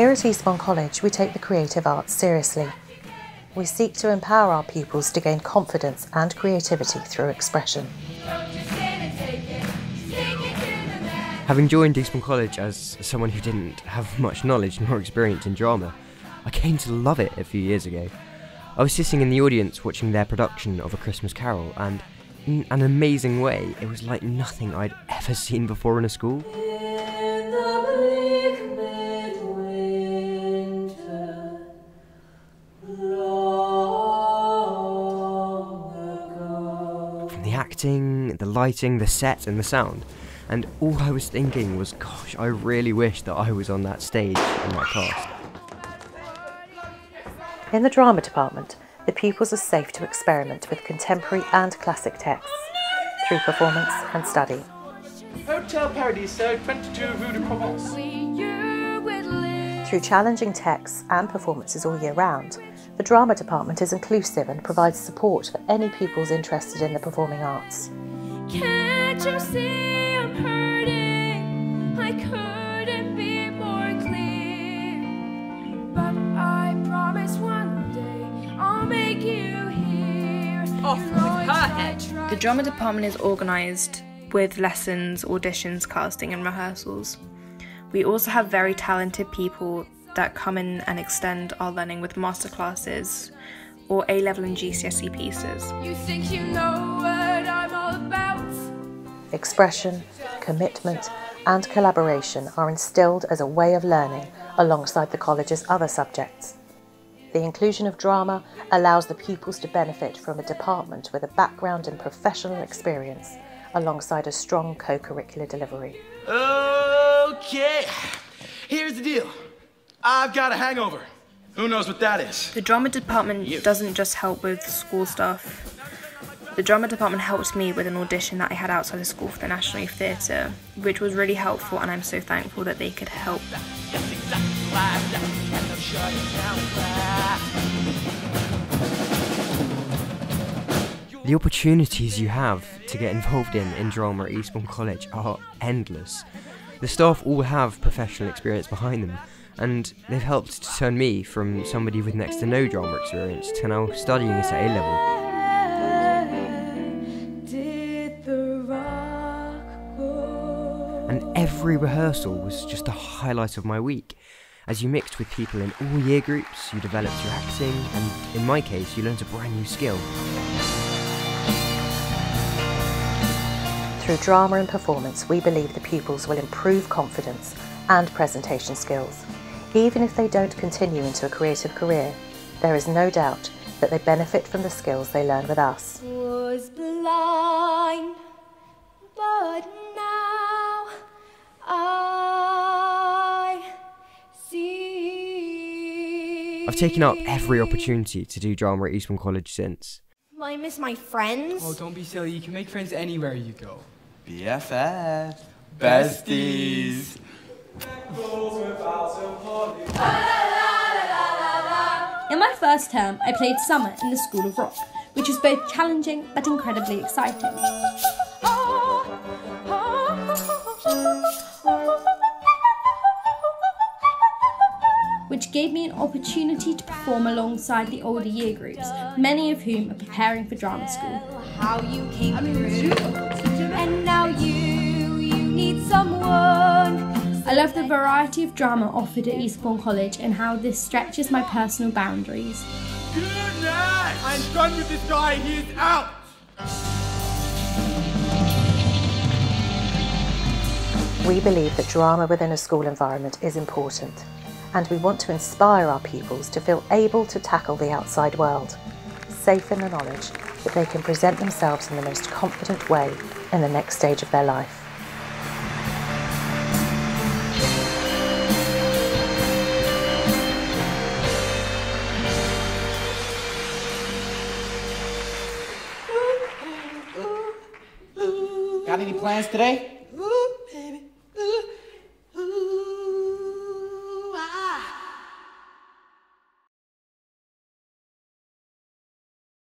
Here at Eastbourne College, we take the creative arts seriously. We seek to empower our pupils to gain confidence and creativity through expression. Having joined Eastbourne College as someone who didn't have much knowledge nor experience in drama, I came to love it a few years ago. I was sitting in the audience watching their production of A Christmas Carol, and in an amazing way, it was like nothing I'd ever seen before in a school. The acting, the lighting, the set, and the sound. And all I was thinking was, gosh, I really wish that I was on that stage in my cast. In the drama department, the pupils are safe to experiment with contemporary and classic texts through performance and study. Hotel Paradiso, uh, 22 Rue de Provence. Through challenging texts and performances all year round, the drama department is inclusive and provides support for any pupils interested in the performing arts. Can't you see I'm hurting? I couldn't be more clear. But I promise one day I'll make you hear. Off with her it's my head. try- The drama department is organised with lessons, auditions, casting, and rehearsals. We also have very talented people that come in and extend our learning with masterclasses or A level and GCSE pieces. You think you know what I'm all about? Expression, commitment, and collaboration are instilled as a way of learning alongside the college's other subjects. The inclusion of drama allows the pupils to benefit from a department with a background in professional experience alongside a strong co curricular delivery. Okay, here's the deal. I've got a hangover. Who knows what that is? The drama department doesn't just help with school stuff. The drama department helped me with an audition that I had outside of school for the National Youth Theatre, which was really helpful, and I'm so thankful that they could help. The opportunities you have to get involved in in drama at Eastbourne College are endless. The staff all have professional experience behind them, and they've helped to turn me from somebody with next to no drama experience to now studying it at A level. The? And every rehearsal was just a highlight of my week. As you mixed with people in all year groups, you developed your acting, and in my case, you learned a brand new skill. Through drama and performance, we believe the pupils will improve confidence and presentation skills. Even if they don't continue into a creative career, there is no doubt that they benefit from the skills they learn with us. was blind, but now I see. I've taken up every opportunity to do drama at Eastbourne College since. I miss my friends. Oh, don't be silly. You can make friends anywhere you go. BFF. Besties. In my first term, I played Summer in the School of Rock, which was both challenging but incredibly exciting. Which gave me an opportunity to perform alongside the older year groups, many of whom are preparing for drama school. How you came through, love the variety of drama offered at Eastbourne College and how this stretches my personal boundaries. Good night. I'm done with this guy. He's out. We believe that drama within a school environment is important, and we want to inspire our pupils to feel able to tackle the outside world, safe in the knowledge that they can present themselves in the most confident way in the next stage of their life. plans today? Ooh, baby. Ooh.